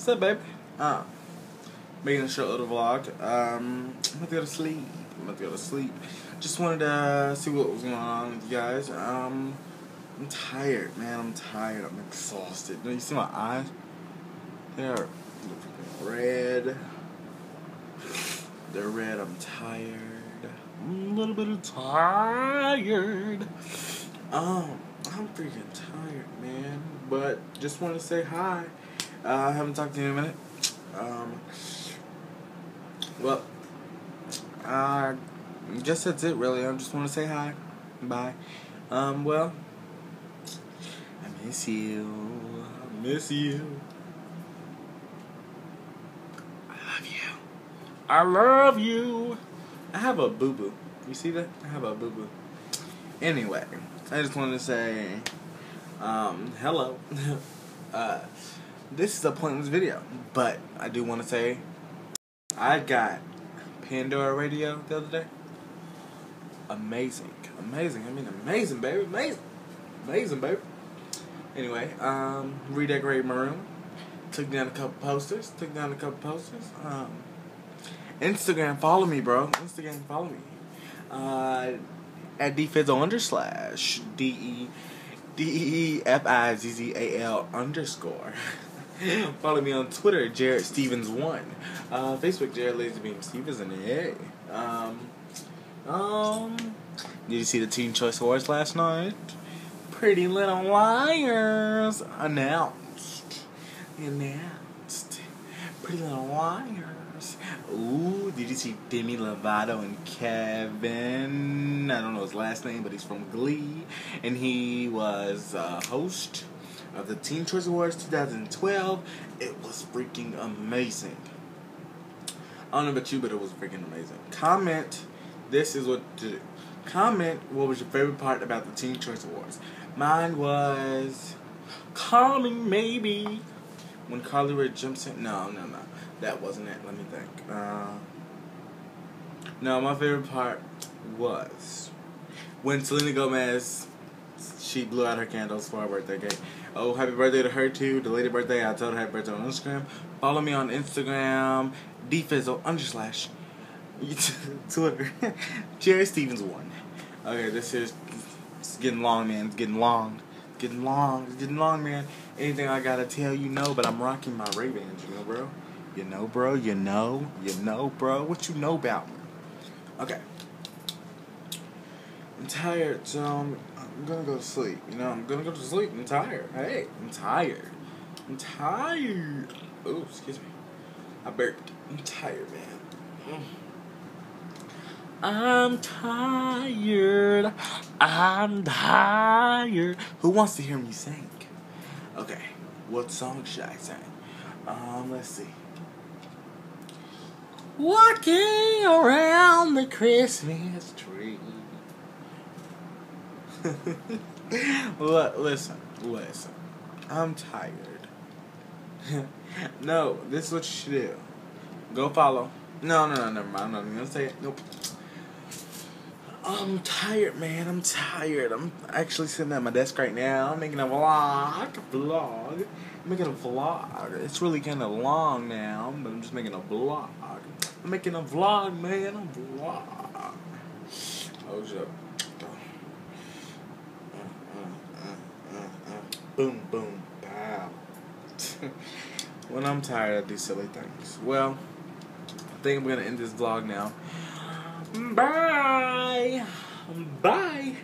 What's up, babe? Uh, making a short little vlog. Um, I'm about to go to sleep. I'm about to go to sleep. Just wanted to see what was going on with you guys. Um, I'm tired, man. I'm tired. I'm exhausted. You see my eyes? They're red. They're red. I'm tired. I'm a little bit tired. Um, I'm freaking tired, man. But just want to say hi. Uh, I haven't talked to you in a minute. Um, well, I guess that's it, really. I just want to say hi. Bye. Um, well, I miss you. I miss you. I love you. I love you. I have a boo boo. You see that? I have a boo boo. Anyway, I just wanted to say, um, hello. uh, this is a pointless video, but I do want to say I got Pandora Radio the other day. Amazing, amazing. I mean, amazing, baby, amazing, amazing, baby. Anyway, um, redecorated my room. Took down a couple posters. Took down a couple posters. Um, Instagram, follow me, bro. Instagram, follow me. Uh, at Deefizzal under d e d e f i z z a l underscore. Follow me on Twitter, Jarrett Stevens one. Uh, Facebook, Jarrett Lazy Beam Stevens, and hey, um, um, did you see the Teen Choice Awards last night? Pretty Little Liars announced, announced, Pretty Little Liars. Ooh, did you see Demi Lovato and Kevin? I don't know his last name, but he's from Glee, and he was a host of the Teen Choice Awards 2012. It was freaking amazing. I don't know about you, but it was freaking amazing. Comment. This is what to do. Comment what was your favorite part about the Teen Choice Awards. Mine was Call Me, maybe. When Carly Rae Jepsen. No, no, no. That wasn't it. Let me think. Uh, no, my favorite part was when Selena Gomez she blew out her candles for her birthday cake. Oh, happy birthday to her too. Lady birthday, I told her happy birthday on Instagram. Follow me on Instagram, Deefizzal underslash Twitter, Jarrett Stevens one. Okay, this is it's getting long, man. It's getting long. It's getting long. It's getting long, man. Anything I gotta tell you know, but I'm rocking my Ray Bans, you know, bro. You know, bro. You know. You know, bro. What you know about me? Okay. I'm tired, so I'm, I'm gonna go to sleep. You know, I'm gonna go to sleep. I'm tired. Hey, I'm tired. I'm tired. Oh, excuse me. I burped. I'm tired, man. I'm tired. I'm tired. Who wants to hear me sing? Okay, what song should I sing? Um, let's see. Walking around the Christmas tree. listen, listen. I'm tired. no, this is what you should do. Go follow. No, no, no, never mind. I'm not even gonna say it. Nope. I'm tired, man. I'm tired. I'm actually sitting at my desk right now. I'm making a vlog. Vlog. I'm making a vlog. It's really kind of long now, but I'm just making a vlog. I'm making a vlog, man. A vlog. Oh, shit. Boom, boom, pow. when I'm tired, I do silly things. Well, I think I'm gonna end this vlog now. Bye. Bye.